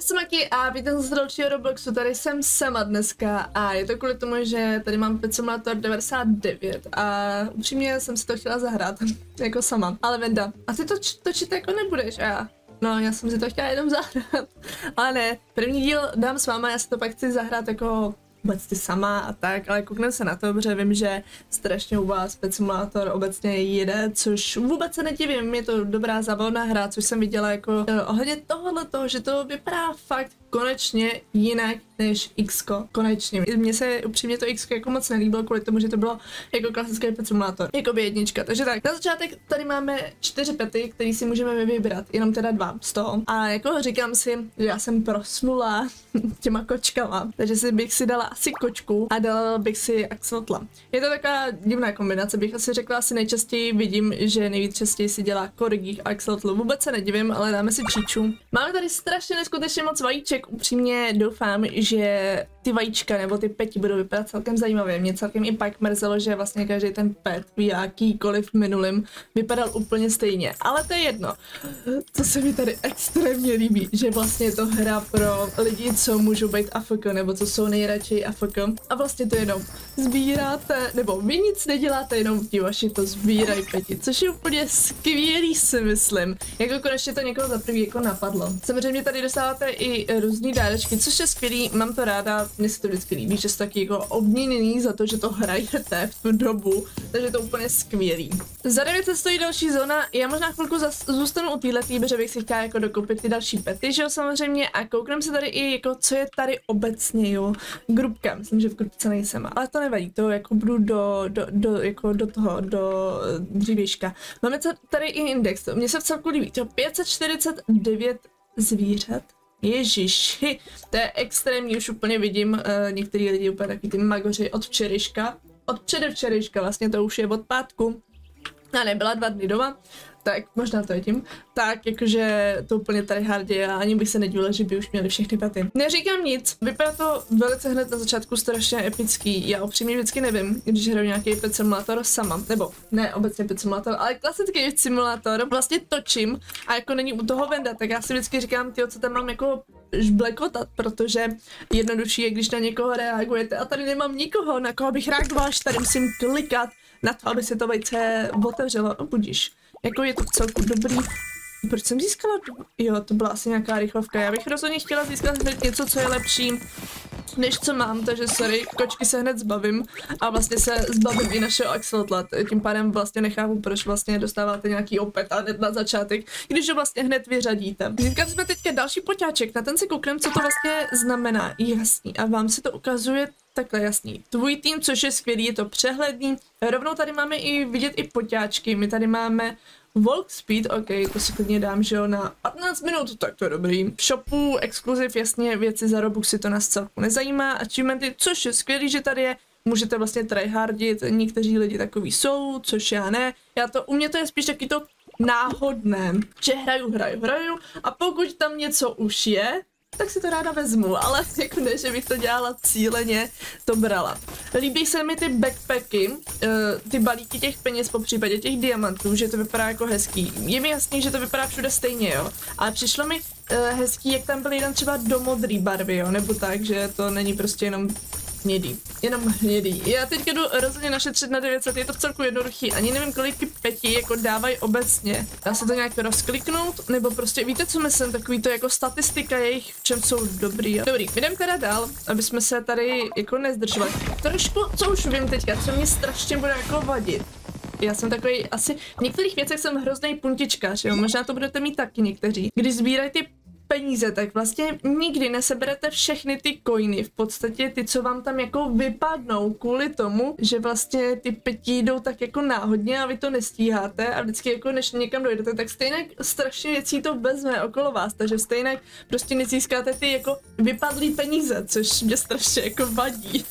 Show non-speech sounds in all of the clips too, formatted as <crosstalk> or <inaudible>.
jsem Maki a vítám z dalšího Robloxu, tady jsem sama dneska a je to kvůli tomu, že tady mám Pet Simulator 99 a upřímně jsem si to chtěla zahrát, <laughs> jako sama, ale Venda, a ty to točit jako nebudeš a já, no já jsem si to chtěla jenom zahrát, <laughs> ale ne, první díl dám s váma, já si to pak chci zahrát jako vůbec ty sama a tak, ale kouknem se na to, protože vím, že strašně u vás Pet Simulator obecně jede, což vůbec se nedivím, je to dobrá zábavná hra, což jsem viděla jako uh, ohledně tohohle toho, že to vypadá fakt konečně jinak než X. Konečně. Mně se upřímně to X jako moc nelíbilo kvůli tomu, že to bylo jako klasický pet simulátor. Jako by jednička. Takže tak, na začátek tady máme čtyři pety, které si můžeme vybrat, jenom teda dva z toho. A jako říkám si, že já jsem prosnula <laughs> těma kočkama, takže si bych si dala asi kočku a dala bych si axolotla. Je to taková divná kombinace, bych asi řekla, asi nejčastěji vidím, že nejvíc častěji si dělá korgích a axolotlu. Vůbec se nedivím, ale dáme si číču. Máme tady strašně neskutečně moc vajíček, vajíček upřímně doufám, že ty vajíčka nebo ty peti budou vypadat celkem zajímavě. Mě celkem i pak mrzelo, že vlastně každý ten pet v jakýkoliv minulým vypadal úplně stejně. Ale to je jedno. Co se mi tady extrémně líbí, že vlastně je to hra pro lidi, co můžou být AFK, nebo co jsou nejradši AFK. A vlastně to jenom sbíráte, nebo vy nic neděláte, jenom ti vaši to sbírají peti, což je úplně skvělý si myslím. Jako konečně to někoho za první jako napadlo. Samozřejmě tady dostáváte i různý dárečky, což je skvělý, mám to ráda, mně se to vždycky líbí, že jste taky jako obměněný za to, že to hrajete v tu dobu, takže je to úplně skvělý. Za 9 stojí další zóna, já možná chvilku zůstanu u téhle protože bych si chtěla jako dokoupit ty další pety, že jo, samozřejmě, a kouknem se tady i jako, co je tady obecně, jo, grupka, myslím, že v grupce nejsem, ale to nevadí, to jako budu do, do, do jako do toho, do dřívějška. Máme tady i index, mně se v celku líbí, to 549 zvířat, Ježiši, to je extrémní, už úplně vidím uh, některý lidi úplně taky ty magoři od včerejška. Od předevčerejška, vlastně to už je od pátku. A nebyla dva dny doma, tak možná to je tím, tak jakože to úplně tady hardě a ani bych se nedívala, že by už měli všechny paty. Neříkám nic, vypadá to velice hned na začátku strašně epický, já upřímně vždycky nevím, když hraju nějaký pet simulátor sama, nebo ne obecně pet simulátor, ale klasický simulátor, vlastně točím a jako není u toho venda, tak já si vždycky říkám, ty co tam mám jako žblekotat, protože jednodušší je, když na někoho reagujete a tady nemám nikoho, na koho bych reagoval, až tady musím klikat na to, aby se to vejce otevřelo, no budíš. Jako je to celku dobrý. Proč jsem získala? Jo, to byla asi nějaká rychlovka. Já bych rozhodně chtěla získat hned něco, co je lepší než co mám, takže sorry, kočky se hned zbavím a vlastně se zbavím i našeho axolotla. Tím pádem vlastně nechápu, proč vlastně dostáváte nějaký opet a hned na začátek, když ho vlastně hned vyřadíte. Získali jsme teďka další poťáček, na ten si koukneme, co to vlastně znamená. Jasný, a vám se to ukazuje takhle jasný. Tvůj tým, což je skvělý, je to přehledný. Rovnou tady máme i vidět i poťáčky. My tady máme Walk Speed, ok, to si klidně dám, že jo, na 15 minut, tak to je dobrý. V shopu, exkluziv, jasně, věci za Robux si to nás celku nezajímá. Achievementy, což je skvělý, že tady je, můžete vlastně tryhardit, někteří lidi takový jsou, což já ne. Já to, u mě to je spíš taky to náhodné, že hraju, hraju, hraju a pokud tam něco už je, tak si to ráda vezmu, ale <laughs> jako ne, že bych to dělala cíleně, to brala. Líbí se mi ty backpacky, uh, ty balíky těch peněz po případě těch diamantů, že to vypadá jako hezký. Je mi jasný, že to vypadá všude stejně, jo, ale přišlo mi uh, hezký, jak tam byl jeden třeba do modrý barvy, jo, nebo tak, že to není prostě jenom hnědý. Jenom hnědý. Já teďka jdu rozhodně našetřit na 900, je to celku jednoduchý. Ani nevím, kolik ty peti jako dávají obecně. Dá se to nějak rozkliknout? Nebo prostě, víte, co myslím, takový to jako statistika jejich, v čem jsou dobrý. Jo. Dobrý, jdem teda dál, aby jsme se tady jako nezdržovali. Trošku, co už vím teďka, co mě strašně bude jako vadit. Já jsem takový, asi v některých věcech jsem hrozný puntičkař, jo, možná to budete mít taky někteří. Když sbírají ty peníze, tak vlastně nikdy neseberete všechny ty coiny, v podstatě ty, co vám tam jako vypadnou kvůli tomu, že vlastně ty pěti jdou tak jako náhodně a vy to nestíháte a vždycky jako než někam dojdete, tak stejně strašně věcí to vezme okolo vás, takže stejně prostě nezískáte ty jako vypadlý peníze, což mě strašně jako vadí.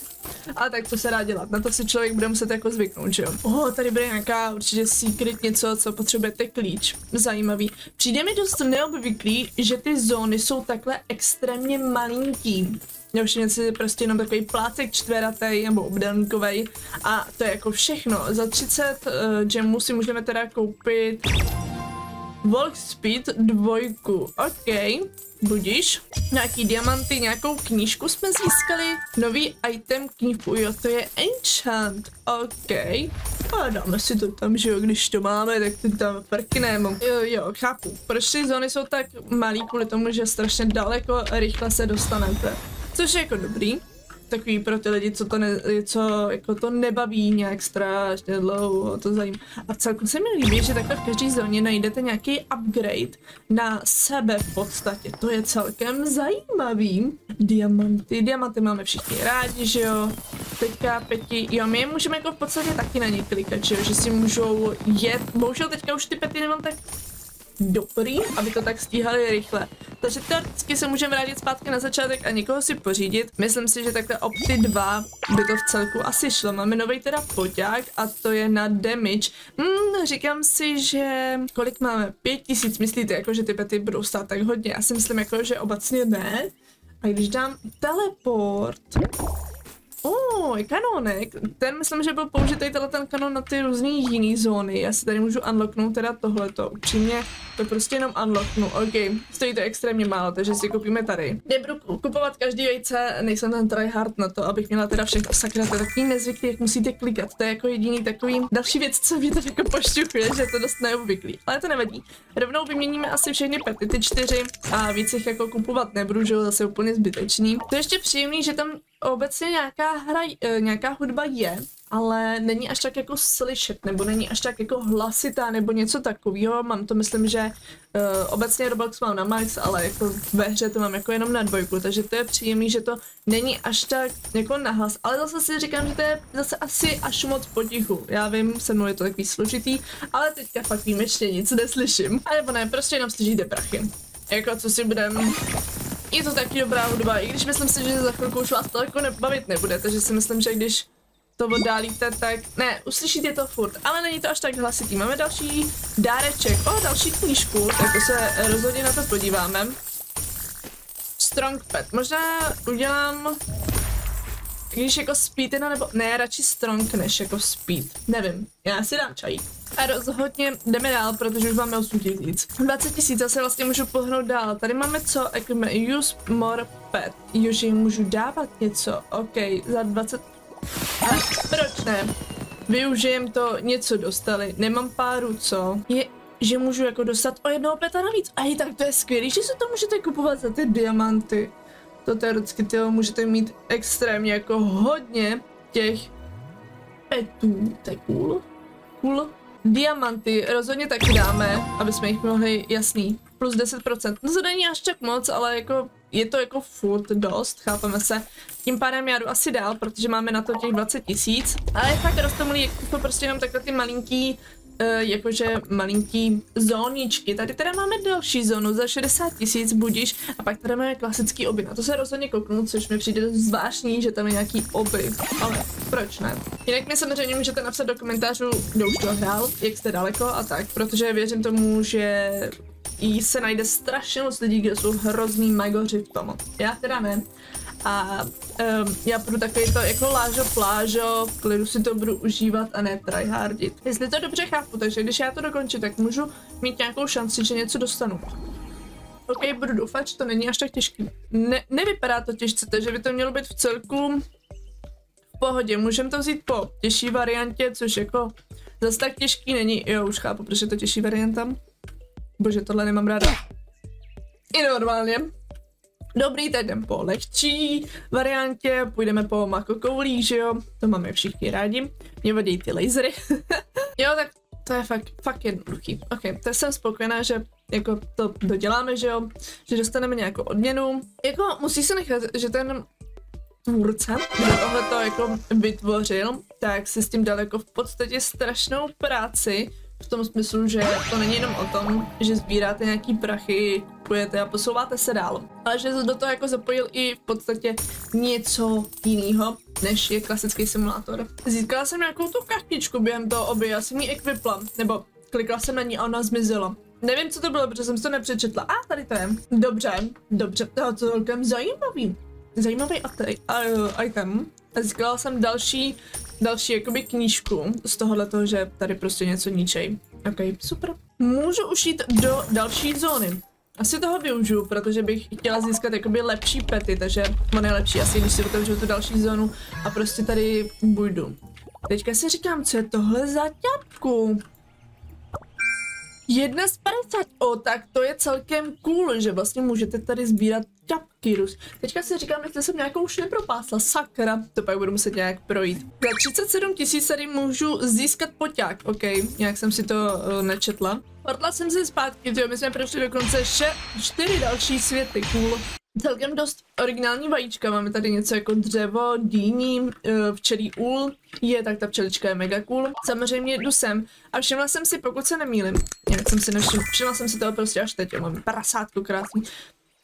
A tak to se dá dělat, na to si člověk bude muset jako zvyknout, že jo. Oh, tady bude nějaká určitě secret něco, co potřebujete klíč. Zajímavý. Přijde mi dost neobvyklý, že ty zóny jsou takhle extrémně malinký. Nevšimněte si prostě jenom takový plácek čtveratý nebo obdelníkový a to je jako všechno. Za 30 uh, gemů si můžeme teda koupit Walk Speed dvojku. OK. Budíš? Nějaký diamanty, nějakou knížku jsme získali. Nový item knížku, jo, to je enchant. OK. A dáme si to tam, že jo, když to máme, tak to tam prkneme. Jo, jo, chápu. Proč ty zóny jsou tak malý kvůli tomu, že strašně daleko rychle se dostanete. Což je jako dobrý takový pro ty lidi, co to, ne, co jako to nebaví nějak strašně dlouho, to zajímá. A celkem se mi líbí, že takhle v každé zóně najdete nějaký upgrade na sebe v podstatě. To je celkem zajímavý. Diamanty, diamanty máme všichni rádi, že jo. Teďka pěti, jo, my můžeme jako v podstatě taky na ně klikat, že jo, že si můžou jet. Bohužel teďka už ty pety nemám tak dobrý, aby to tak stíhali rychle. Takže teoreticky se můžeme vrátit zpátky na začátek a někoho si pořídit. Myslím si, že takhle opty 2 by to v celku asi šlo. Máme nový teda poťák a to je na damage. Hmm, říkám si, že kolik máme? 5000, myslíte, jako že ty pety budou stát tak hodně? Já si myslím, jako, že obecně ne. A když dám teleport, Oh, je kanónek. Ten myslím, že byl použitý tenhle ten kanon na ty různé jiné zóny. Já si tady můžu unlocknout teda tohleto. Upřímně to prostě jenom unlocknu. OK, stojí to extrémně málo, takže si koupíme tady. Nebudu kupovat každý vejce, nejsem ten tryhard na to, abych měla teda všechno. Sakra, to je takový nezvyklý, jak musíte klikat. To je jako jediný takový další věc, co mě to jako pošťuchuje, že to dost neobvyklý. Ale to nevadí. Rovnou vyměníme asi všechny pety, ty čtyři a víc jich jako kupovat nebudu, že zase úplně zbytečný. To je ještě příjemný, že tam obecně nějaká hra, e, nějaká hudba je, ale není až tak jako slyšet, nebo není až tak jako hlasitá, nebo něco takového. Mám to, myslím, že uh, obecně Roblox mám na max, ale jako ve hře to mám jako jenom na dvojku, takže to je příjemný, že to není až tak jako nahlas, ale zase si říkám, že to je zase asi až moc potichu. Já vím, se mnou je to takový složitý, ale teďka fakt výjimečně nic neslyším. A nebo ne, prostě jenom slyšíte prachy. Jako co si budem je to taky dobrá hudba, i když myslím si, že za chvilku už vás to jako nebavit nebude, takže si myslím, že když to oddálíte, tak ne, uslyšíte to furt, ale není to až tak hlasitý. Máme další dáreček, o, další knížku, tak to se rozhodně na to podíváme. Strong Pet, možná udělám, když jako speed nebo, ne, radši strong než jako speed, nevím, já si dám čajík. A rozhodně jdeme dál, protože už máme 8 tisíc. 20 tisíc, zase vlastně můžu pohnout dál. Tady máme co? Equipment, use more pet. Už jim můžu dávat něco. OK, za 20... A proč ne? Využijem to, něco dostali. Nemám páru, co? Je, že můžu jako dostat o jednoho peta navíc. A i tak to je skvělý, že se to můžete kupovat za ty diamanty. To teoreticky tyho můžete mít extrémně jako hodně těch petů. To je cool. Cool. Diamanty rozhodně taky dáme, aby jsme jich mohli, jasný, plus 10%. No to není až tak moc, ale jako je to jako furt dost, chápeme se. Tím pádem já jdu asi dál, protože máme na to těch 20 tisíc. Ale je fakt rostomilý, jak to prostě jenom takhle ty malinký jakože malinký zóničky. Tady teda máme další zónu za 60 tisíc budíš a pak tady máme klasický oby. Na to se rozhodně kouknu, což mi přijde zvláštní, že tam je nějaký oby, ale proč ne? Jinak mi samozřejmě můžete napsat do komentářů, kdo už to hrál, jak jste daleko a tak, protože věřím tomu, že jí se najde strašně moc lidí, kdo jsou hrozný magoři v tom. Já teda ne, a um, já budu takový to jako lážo plážo, v klidu si to budu užívat a ne tryhardit. Jestli to dobře chápu, takže když já to dokončím, tak můžu mít nějakou šanci, že něco dostanu. OK, budu doufat, že to není až tak těžký. Ne, nevypadá to těžce, takže by to mělo být v celku v pohodě. Můžeme to vzít po těžší variantě, což jako zase tak těžký není. Jo, už chápu, protože to těžší varianta. Bože, tohle nemám ráda. I normálně. Dobrý, teď jdem po lehčí variantě, půjdeme po makokoulí, že jo, to máme všichni rádi, mě vadí ty lasery. <laughs> jo, tak to je fakt, fakt jednoduchý. Ok, tak jsem spokojená, že jako to doděláme, že jo, že dostaneme nějakou odměnu. Jako musí se nechat, že ten tvůrce, kdo tohle to jako vytvořil, tak si s tím dal jako v podstatě strašnou práci, v tom smyslu, že to není jenom o tom, že sbíráte nějaký prachy, kupujete a posouváte se dál, ale že do toho jako zapojil i v podstatě něco jiného, než je klasický simulátor. Získala jsem nějakou tu kartičku během toho oby, já jsem ji equipla, nebo klikla jsem na ní a ona zmizela. Nevím, co to bylo, protože jsem to nepřečetla. A ah, tady to je. Dobře, dobře, to je celkem zajímavý. Zajímavý item. Získala jsem další další jakoby knížku z tohohle toho, že tady prostě něco ničej. Ok, super. Můžu už jít do další zóny. Asi toho využiju, protože bych chtěla získat jakoby lepší pety, takže on je lepší asi, když si otevřu tu další zónu a prostě tady bujdu. Teďka si říkám, co je tohle za ťapku? Jedna z 50. O, tak to je celkem cool, že vlastně můžete tady sbírat ťapky rus. Teďka si říkám, jestli jsem nějakou už nepropásla. Sakra, to pak budu muset nějak projít. Za 37 tisíc tady můžu získat poťák, ok, nějak jsem si to uh, nečetla. Portla jsem se zpátky, tyjo, my jsme prošli dokonce še čtyři další světy, cool. Celkem dost originální vajíčka, máme tady něco jako dřevo, dýní, eh, včelí úl, je, tak ta včelička je mega cool. Samozřejmě jdu sem a všimla jsem si, pokud se nemýlim, nějak jsem si nevšimla, všimla jsem si toho prostě až teď, mám prasátku krásný.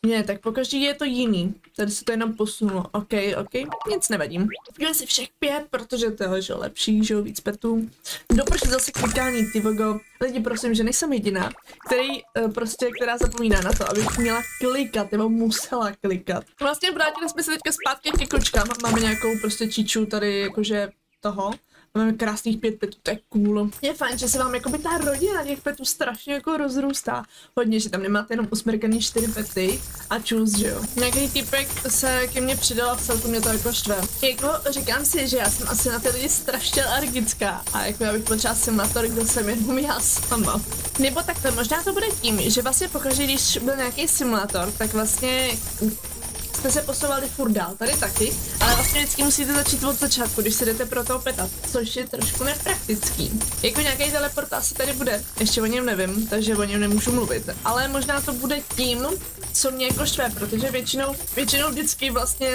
Ne, tak pokaždý je to jiný. Tady se to jenom posunulo. OK, OK, nic nevadím. Kupíme si všech pět, protože to je že lepší, že jo, víc petů. Doprši zase klikání, ty vogo. Lidi, prosím, že nejsem jediná, který uh, prostě, která zapomíná na to, abych měla klikat, nebo musela klikat. Vlastně vrátili jsme se teďka zpátky k kočkám. Máme nějakou prostě čiču tady, jakože toho. Máme krásných pět petů, to je cool. Je fajn, že se vám jakoby ta rodina těch petů strašně jako rozrůstá. Hodně, že tam nemáte jenom usmrkaný čtyři pety a čus, že jo. Nějaký typek se ke mně přidal a celku mě to jako štve. Jako říkám si, že já jsem asi na ty lidi strašně alergická a jako já bych potřeba simulátor, kde jsem jenom já sama. Nebo takhle, možná to bude tím, že vlastně pokaždé, když byl nějaký simulátor, tak vlastně jste se posouvali furt dál, tady taky, ale vlastně vždycky musíte začít od začátku, když se jdete pro toho peta, což je trošku nepraktický. Jako nějaký teleport asi tady bude, ještě o něm nevím, takže o něm nemůžu mluvit, ale možná to bude tím, co mě jako štve, protože většinou, většinou vždycky vlastně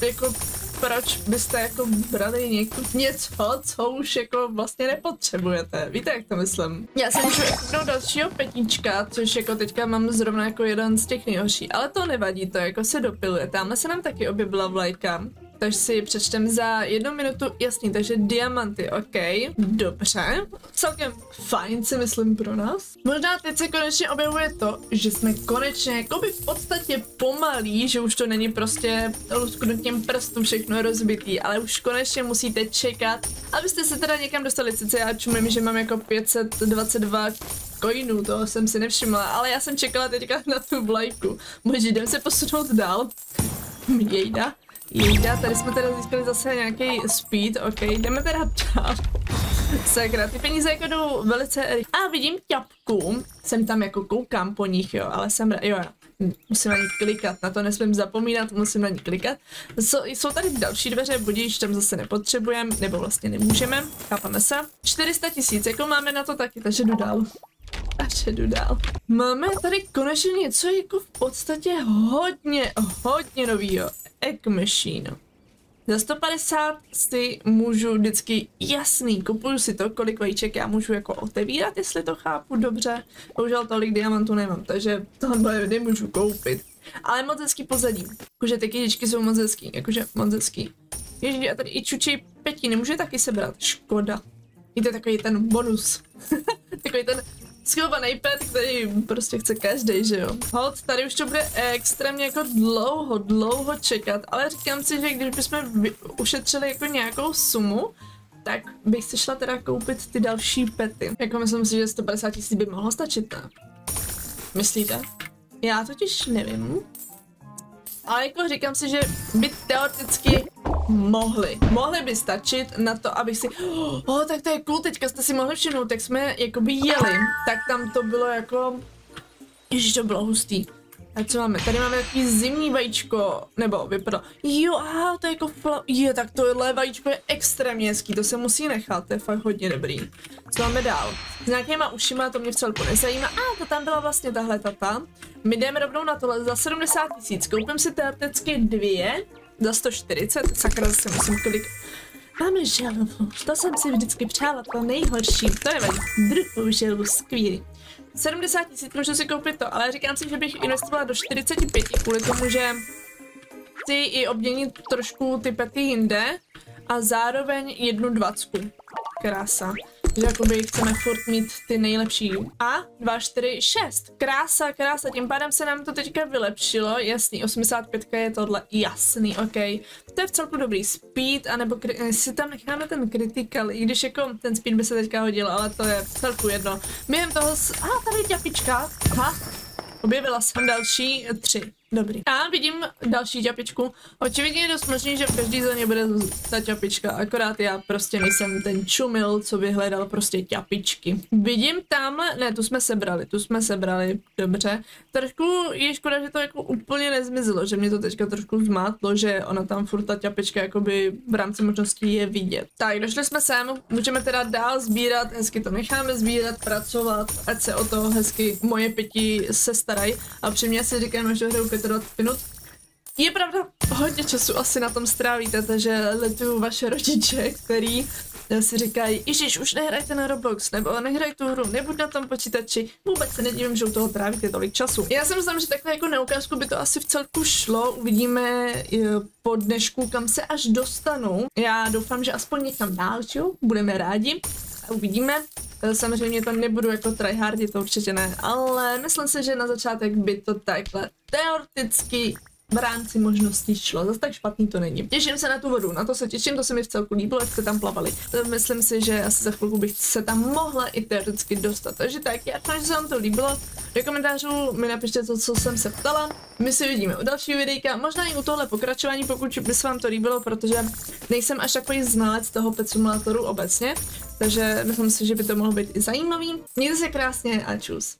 jako proč byste jako brali něko, něco, co už jako vlastně nepotřebujete. Víte, jak to myslím? Já jsem můžu jako dalšího petíčka, což jako teďka mám zrovna jako jeden z těch nejhorší, ale to nevadí, to jako se dopiluje. Tamhle se nám taky objevila vlajka takže si přečtem za jednu minutu, jasný, takže diamanty, ok, dobře, celkem fajn si myslím pro nás. Možná teď se konečně objevuje to, že jsme konečně jakoby v podstatě pomalí, že už to není prostě lusknutím prstu všechno rozbitý, ale už konečně musíte čekat, abyste se teda někam dostali, sice já čumím, že mám jako 522 coinů, toho jsem si nevšimla, ale já jsem čekala teďka na tu vlajku. Možná jdem se posunout dál. Jejda. Jejda, tady jsme teda získali zase nějaký speed, ok, jdeme teda dál. Sakra, ty peníze jako jdou velice A vidím ťapku, jsem tam jako koukám po nich, jo, ale jsem, jo, jo. Musím na ní klikat, na to nesmím zapomínat, musím na ní klikat. So, jsou tady další dveře, budíš tam zase nepotřebujeme, nebo vlastně nemůžeme, chápeme se. 400 tisíc, jako máme na to taky, takže jdu dál. Takže jdu dál. Máme tady konečně něco jako v podstatě hodně, hodně novýho. Egg Machine. Za 150 si můžu vždycky, jasný, kupuju si to, kolik vajíček já můžu jako otevírat, jestli to chápu dobře. Bohužel tolik diamantů nemám, takže tohle nemůžu koupit. Ale moc hezký pozadí. Jakože ty kytičky jsou moc hezký, jakože moc hezký. Ježiš, a tady i čučí pěti nemůže taky sebrat, škoda. Je to takový ten bonus. <laughs> takový ten schovaný pet, který prostě chce každý, že jo. Hod, tady už to bude extrémně jako dlouho, dlouho čekat, ale říkám si, že když bychom ušetřili jako nějakou sumu, tak bych si šla teda koupit ty další pety. Jako myslím si, že 150 tisíc by mohlo stačit, ne? Myslíte? Já totiž nevím. Ale jako říkám si, že by teoreticky mohli. Mohli by stačit na to, abych si... Oh, tak to je cool, teďka jste si mohli všimnout, jak jsme jakoby jeli, tak tam to bylo jako... Ježiš, to bylo hustý. A co máme? Tady máme takový zimní vajíčko, nebo vypadá. Jo, a to je jako. Je, tak tohle vajíčko je extrémně hezký, to se musí nechat, to je fakt hodně dobrý. Co máme dál? S nějakýma ušima, to mě v celku nezajímá. A, to tam byla vlastně tahle tata. My jdeme rovnou na tohle za 70 tisíc. Koupím si teoreticky dvě za 140, sakra si musím kolik. Máme želvu, to jsem si vždycky přála, to nejhorší, to nevadí, druhou želvu, skvělý. 70 tisíc můžu si koupit to, ale říkám si, že bych investovala do 45 kvůli tomu, že chci i obměnit trošku ty pety jinde a zároveň jednu dvacku. Krása jakoby chceme furt mít ty nejlepší. A 2, 4, 6. Krása, krása, tím pádem se nám to teďka vylepšilo, jasný, 85 je tohle, jasný, ok. To je v celku dobrý speed, anebo si tam necháme ten critical, i když jako ten speed by se teďka hodil, ale to je v celku jedno. Během toho, s... a tady ťapička, ha, Objevila jsem další tři. Dobrý. A vidím další čapičku. Očividně je dost možný, že v každý zóně bude ta čapička, akorát já prostě nejsem ten čumil, co by hledal prostě čapičky. Vidím tam, ne, tu jsme sebrali, tu jsme sebrali, dobře. Trošku je škoda, že to jako úplně nezmizelo, že mě to teďka trošku zmátlo, že ona tam furt ta čapička jakoby v rámci možností je vidět. Tak, došli jsme sem, můžeme teda dál sbírat, hezky to necháme sbírat, pracovat, ať se o to hezky moje pěti se starají. A při mě si říkám, že hraju 25 minut. Je pravda, hodně času asi na tom strávíte, takže letuju vaše rodiče, který si říkají, Ježíš, už nehrajte na Roblox, nebo nehraj tu hru, nebuď na tom počítači, vůbec se nedívím, že u toho trávíte tolik času. Já si myslím, že takhle jako neukázku by to asi v celku šlo, uvidíme po dnešku, kam se až dostanu. Já doufám, že aspoň někam dál, budeme rádi. Uvidíme. Samozřejmě to nebudu jako tryhardit, to určitě ne, ale myslím si, že na začátek by to takhle teoreticky v rámci možností šlo. Zase tak špatný to není. Těším se na tu vodu, na to se těším, to se mi v celku líbilo, jak jste tam plavali. Myslím si, že asi za chvilku bych se tam mohla i teoreticky dostat. Takže tak, já doufám, že se vám to líbilo. Do komentářů mi napište to, co jsem se ptala. My si vidíme u dalšího videjka, možná i u tohle pokračování, pokud by se vám to líbilo, protože nejsem až takový znalec toho pet simulátoru obecně. Takže myslím si, že by to mohlo být i zajímavý. Mějte se krásně a čus.